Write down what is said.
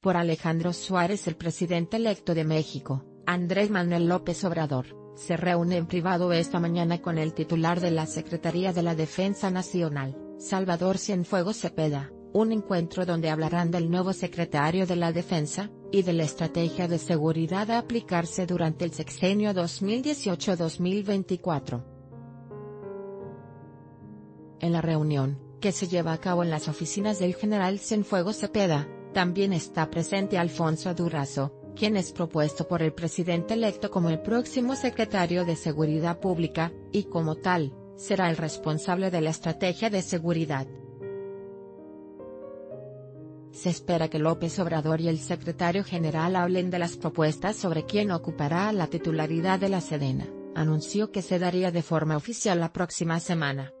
por Alejandro Suárez el presidente electo de México, Andrés Manuel López Obrador, se reúne en privado esta mañana con el titular de la Secretaría de la Defensa Nacional, Salvador Cienfuegos Cepeda, un encuentro donde hablarán del nuevo secretario de la Defensa, y de la estrategia de seguridad a aplicarse durante el sexenio 2018-2024. En la reunión, que se lleva a cabo en las oficinas del general Cienfuegos Cepeda, también está presente Alfonso Durazo, quien es propuesto por el presidente electo como el próximo secretario de Seguridad Pública, y como tal, será el responsable de la estrategia de seguridad. Se espera que López Obrador y el secretario general hablen de las propuestas sobre quién ocupará la titularidad de la Sedena, anunció que se daría de forma oficial la próxima semana.